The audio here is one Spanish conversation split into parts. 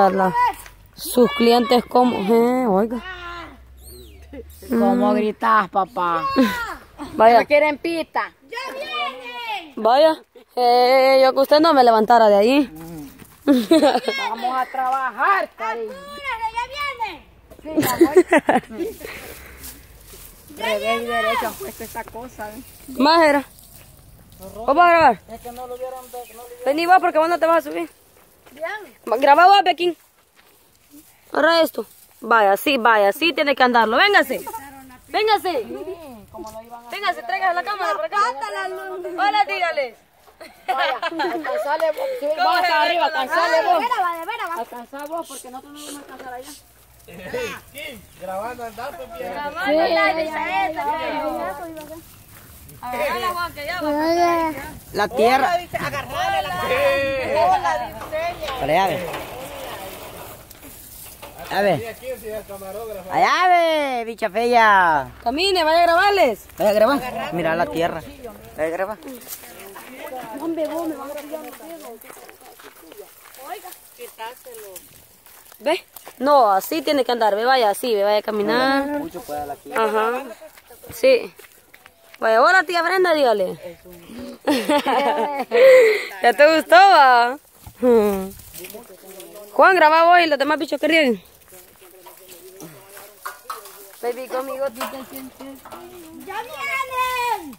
La- sus clientes como, eh, oiga, ¿Cómo gritas, papá? vaya, ¿No quieren pita? vaya, eh, yo que usted no me levantara de ahí. Vamos a trabajar, cariño. Sí, amor. Revés y derecho han puesto esta cosa. ¿eh? Más era. ¿Vos vas a grabar? Es que no lo vieron, no lo vieron. Vení vos porque vos no te vas a subir. Bien. Va- Graba vos, Pekín. Ahora esto. Vaya, sí, vaya, sí tiene que andarlo. Véngase. Véngase. Como lo iban a Véngase, tráigase la cámara por acá. Hola, dígale. Vaya, alcanzale vos. Si vamos hasta arriba, alcanzale vos. Alcanzá vos porque nosotros no vamos a alcanzar allá. La tierra. Para allá, ve. A ver. Allá, ve, bicha fea. Camine, vaya a grabarles. Vaya a grabar. Mira la tierra. Vaya a grabar. ¿Ve? No, así tiene que andar. Ve, vaya así, ve, vaya a caminar. Mucho puede la tierra. Ajá. Sí. Vaya, hola tía Brenda, dígale. ¿Ya te gustó, va? Juan, graba vos y los demás bichos que ríen. Baby, conmigo, ¡Ya vienen!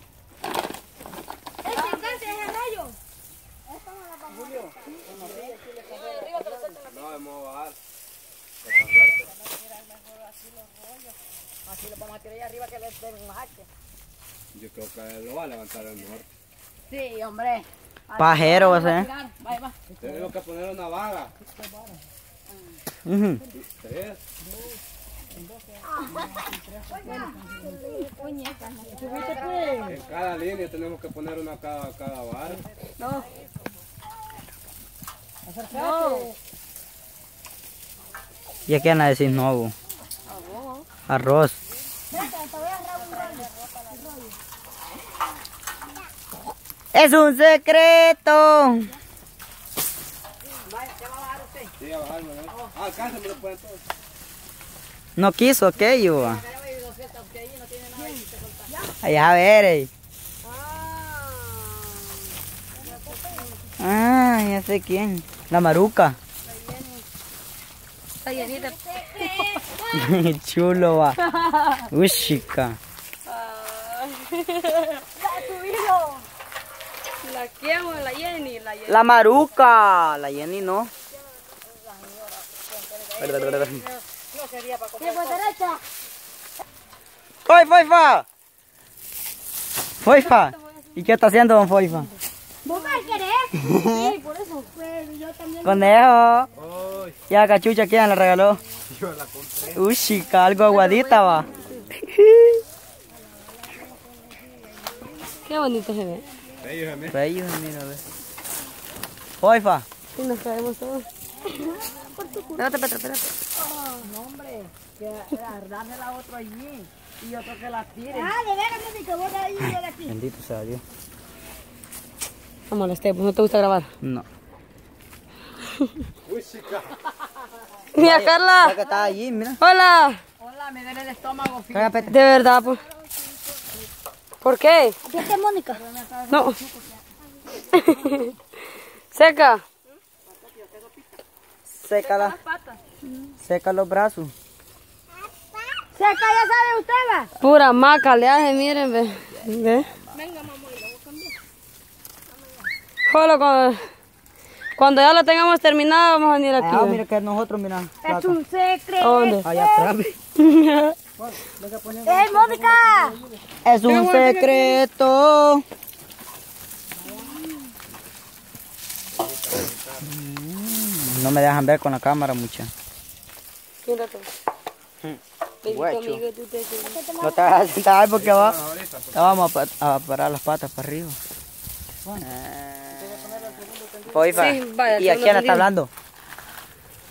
¡Este cante es el rollo! Así lo vamos a tirar ahí arriba que le den un hache. Yo creo que lo va a levantar el norte. Sí, hombre. Pajero va a ser. Que poner una vaga. Tres. En cada línea tenemos que poner una cada, cada vara. ¿Y a qué van a decir nuevo? Arroz. Es un secreto. ¿no? Quiso aquello. Allá a ver. ey. Ah, ya sé quién. La maruca. Chulo va. Uy, chica. La quiero, la Jenny, la Jenny. La maruca. La Jenny no. ¡Foy, Foifa! Foifa. ¿Y qué está haciendo don Foifa? ¿Vos querés? Sí, por eso. Yo también. Conejo. Ya cachucha, ¿quién le regaló? Yo la compré. Uy, chica, algo aguadita va. Qué bonito se ve. Ellos a mí. Bello, mira, ve. Foifa. Y nos caemos todos. Espérate, espérate, espérate. No, hombre. Que dársela a otro allí. Y otro que la tire. Ah, de veras, mami, que vos ahí yo la aquí. Bendito sea Dios. No molesté, pues no te gusta grabar. No. Uy, chica. Mira, Carla. que está allí, mira. Hola. Hola, me duele el estómago. fíjate. De verdad, pues. ¿Por qué? Aquí está Mónica. No. Seca. Sécala. Seca los brazos. Seca, ya sabe usted, va. Pura maca le hace, miren, ve. ¿Ve? Solo cuando, cuando ya lo tengamos terminado, vamos a venir aquí. Ah, mira que nosotros, mira. Es un secreto. ¿Dónde? Allá atrás. ¡Ey, Mónica! Es un secreto. No me dejan ver con la cámara mucha. Guacho. quedas. No te vas a sentar porque va. Te vamos a, pa- a parar las patas para arriba. Eh, vaya, ¿Y a segundo quién le está hablando?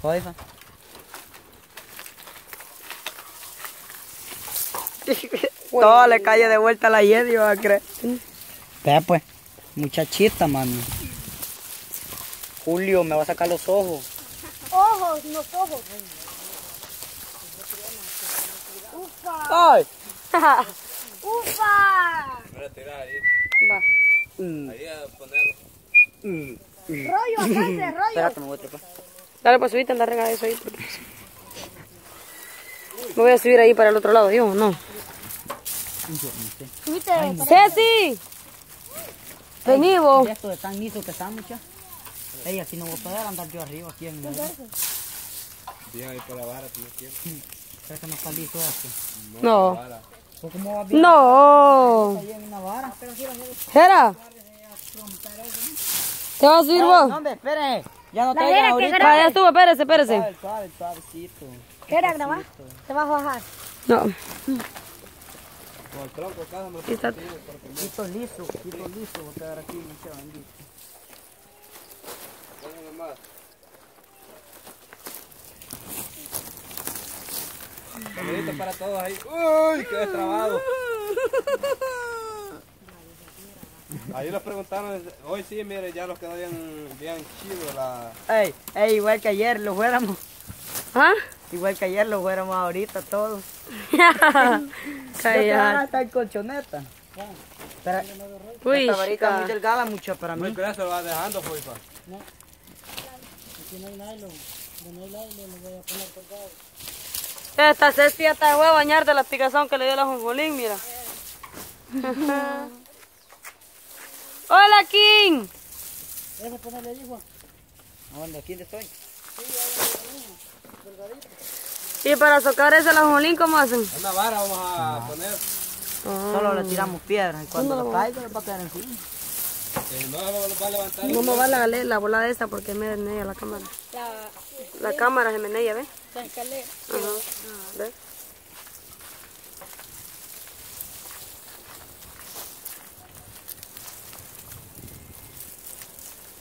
Foifa. Todo le cae de vuelta a la Yedi, va a creer. Vea pues, muchachita, mami. Julio, me va a sacar los ojos. Ojo. los, ojos. ¡Ay! ¡Ufa! Voy a tirar ahí. Va. Ahí a ponerlo. Rollo, aparte, rollo. Espérate, me voy a trepar. Dale, pues subite, anda, rega eso ahí. porque- Me voy a subir ahí para el otro lado, yo, no. Subiste. ¡Ceci! Vení vos. Esto de tan liso que está, mucha. Ey, aquí no voy a poder andar yo arriba, aquí en el... Bien ahí por la vara, tú no quieres. ¿Crees que no está liso esto? No. Vara. ¿O cómo va bien No. ahí en una vara? Jera. ¿Te vas a subir No, vos? no, hombre, espere. Ya no Jera que ahorita. Ya estuvo, espérese, espérese. Suave, suave, suavecito. ¿Qué era grabar? Te vas a bajar. No. Con el tronco acá, hombre. Aquí está. Quito liso, quito liso. Voy a quedar aquí, mucha bendito. Póngale más. Saludito para todos ahí. Uy, qué destrabado. Ahí los preguntaron, hoy sí, mire, ya los quedó bien, bien chido la... Ey, ey, igual que ayer lo fuéramos. ¿Ah? Igual que ayer lo fuéramos ahorita todos. Ya Calla. hasta el colchoneta. Pero Uy, esta varita es muy delgada mucho para Muy mí. pero se lo va dejando, pues, pa. Esta Ceci hasta dejó de bañar de la picazón que le dio la jonjolín, mira. Hola, King. ¿A dónde? ¿Quién estoy? Y para socar ese la jonjolín, ¿cómo hacen? Una vara vamos a poner. Solo le tiramos piedras y cuando lo caiga va a quedar encima. Eh, no va a levantar. No me va la, la bola de esta porque me desnella la cámara. La cámara se ¿ves? La escalera. Ajá. ¿Ves?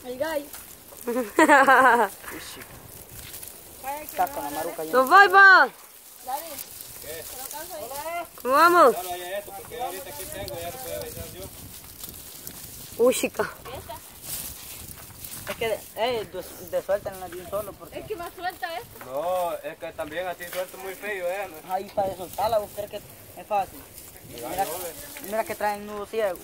El gallo. Con la maruca ¡Nos voy, pa! ¿Cómo vamos? Solo haya esto, porque ahorita aquí tengo, ya lo puedo avisar yo. Uy, chica. Es que, de, ey, de, de suéltenla de un solo porque Es que más suelta esto. No, es que también así suelto muy feo, ¿eh? ahí para de soltarla, ¿vos crees que es fácil? Mira, mira que traen nudo ciego.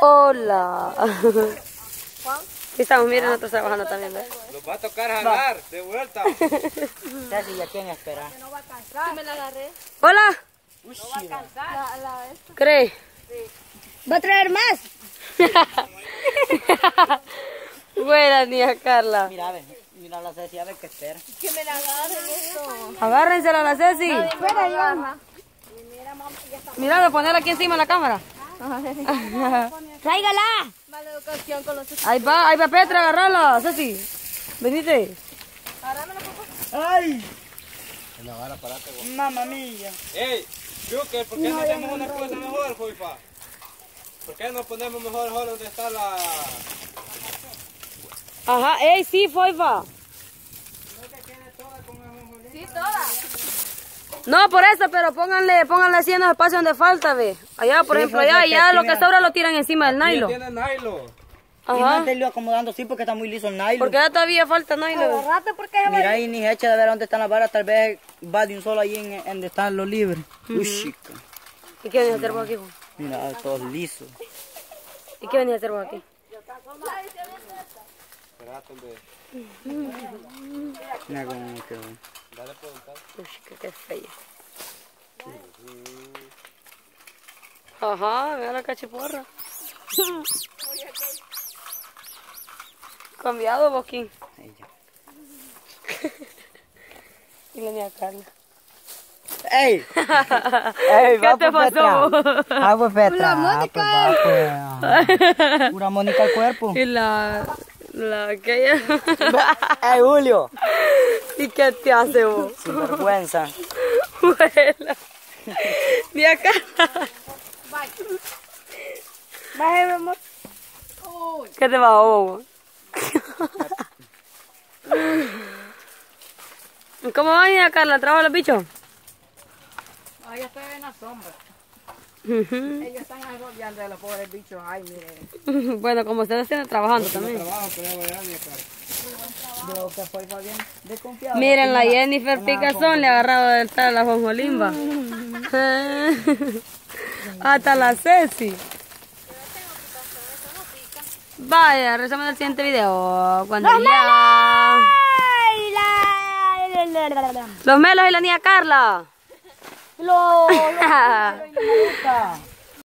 Hola. Aquí estamos, miren, nosotros trabajando también, ¿ves? Los va a tocar jalar, de vuelta. Ya si ya quieren esperar. No va a cansar. Sí me la agarré. Hola. La, la, esta. ¿Cree? ¿Va a traer más? Buena niña Carla. Mira, a ver, mira la Ceci, a ver qué espera. Que me la agarren esto. Agárrensela a la Ceci. Espera, ya. Mira, de ponerla aquí encima de la cámara. Tráigala. Mala educación con los Ahí va, ahí va Petra, agarrala, Ceci. Venite. ¡Ay! La vara, parate, vos. Mamma mía. Ey, Yuke, ¿por qué no hacemos una cosa mejor, Juifa? ¿Por qué no ponemos mejor mejor donde está la... Ajá, ey, sí, Foifa. Sí, toda. No, por eso, pero pónganle, pónganle así en los espacios donde falta, ve. Allá, por Sí, ejemplo, allá, aquí, lo que sobra lo tiran encima del nylon. tiene nylon. Y no Ajá. andarlo acomodando así porque está muy liso el nylon. Porque ya todavía falta nylon. Agarrate porque Mira ahí ni se echa de ver dónde están las varas, tal vez va de un solo ahí en, en donde están los libres. Uy, chica. ¿Y qué venís a hacer vos aquí? vos? Mira, todos lisos. ¿Y qué venís a hacer vos aquí? Mira cómo me quedó. Dale preguntar. Uy, qué, qué fea. Ajá, mira la cachiporra. Cambiado, Boquín. Y la mía Carla. ¡Ey! ¡Ey! ¿Qué te pasó? Pues Petra. Pues, va, pues. Pura Mónica al cuerpo. Y la... La aquella... ¡Ey, Julio! ¿Y qué te hace vos? Sin vergüenza. Vuela. Carla. Bájeme, amor. ¿Qué te va, bobo? ¿Cómo va, niña Carla? ¿Trabaja los bichos? Ay, ya estoy en la sombra. Ellos están agobiando de los pobres bichos. Ay, mire. bueno, como ustedes están trabajando también. Trabajo, pero a a. Yo que bien desconfiado. Miren, la Jennifer Picazón le ha agarrado del tal a la Jonjolimba. Hasta la Ceci. Vaya, rezamos el siguiente video. Cuando la- la- la- Los melos y la niña Carla. Lo- Marica.